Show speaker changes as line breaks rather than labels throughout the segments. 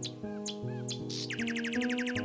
Thank you.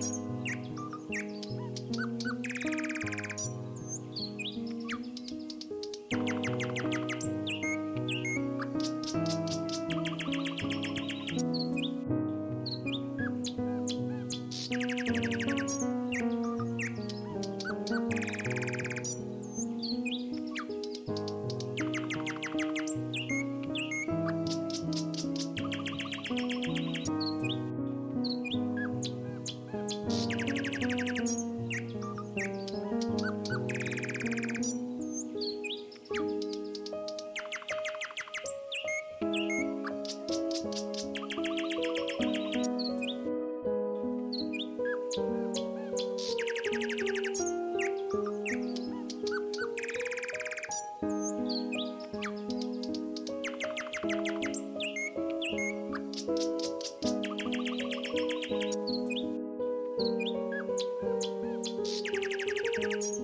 Música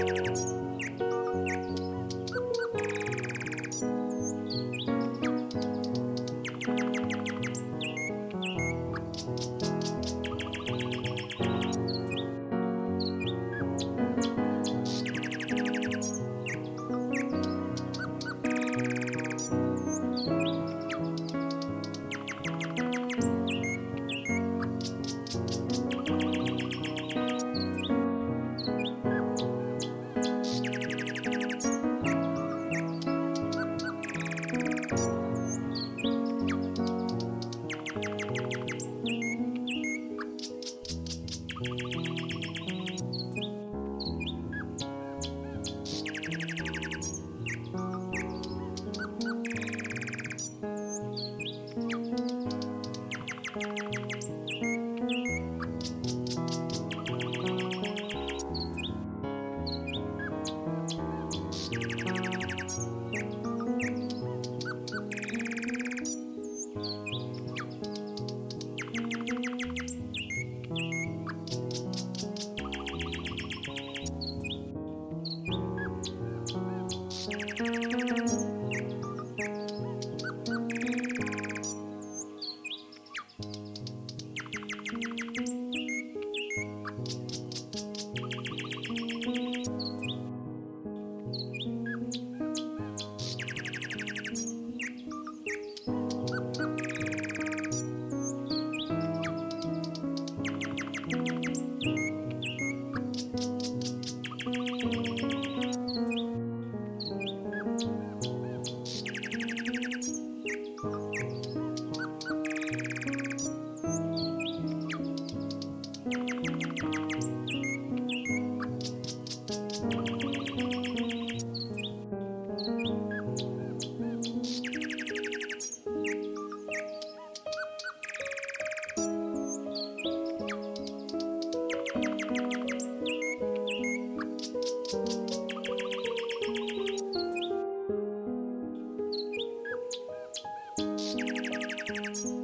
Música Thank you. thank you